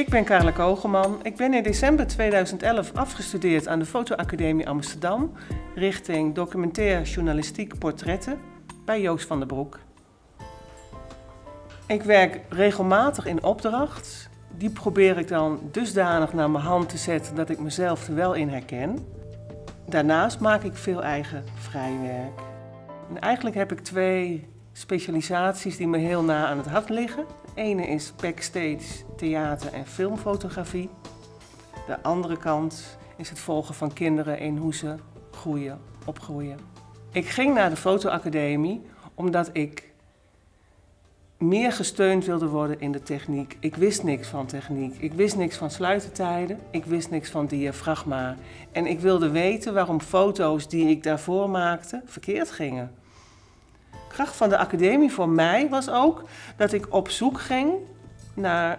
Ik ben Karla Kogelman. Ik ben in december 2011 afgestudeerd aan de Fotoacademie Amsterdam richting documentair journalistiek portretten bij Joost van der Broek. Ik werk regelmatig in opdracht. Die probeer ik dan dusdanig naar mijn hand te zetten dat ik mezelf er wel in herken. Daarnaast maak ik veel eigen vrijwerk. En eigenlijk heb ik twee specialisaties die me heel na aan het hart liggen. De ene is backstage, theater en filmfotografie. De andere kant is het volgen van kinderen in hoe ze groeien, opgroeien. Ik ging naar de fotoacademie omdat ik meer gesteund wilde worden in de techniek. Ik wist niks van techniek. Ik wist niks van sluitertijden. Ik wist niks van diafragma. En ik wilde weten waarom foto's die ik daarvoor maakte verkeerd gingen. Van de academie voor mij was ook dat ik op zoek ging naar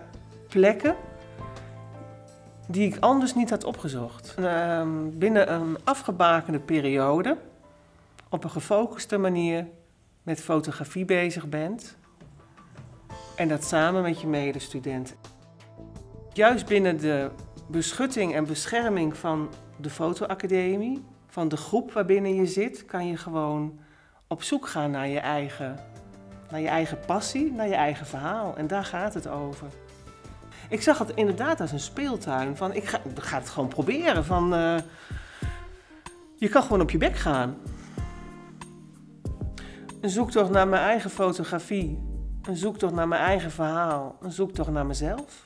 plekken die ik anders niet had opgezocht. Ehm, binnen een afgebakende periode, op een gefocuste manier met fotografie bezig bent en dat samen met je medestudenten. Juist binnen de beschutting en bescherming van de fotoacademie, van de groep waarbinnen je zit, kan je gewoon op zoek gaan naar je eigen, naar je eigen passie, naar je eigen verhaal. En daar gaat het over. Ik zag het inderdaad als een speeltuin. Van, ik ga, ga het gewoon proberen. Van, uh, je kan gewoon op je bek gaan. Een zoektocht naar mijn eigen fotografie een zoektocht naar mijn eigen verhaal, een zoektocht naar mezelf.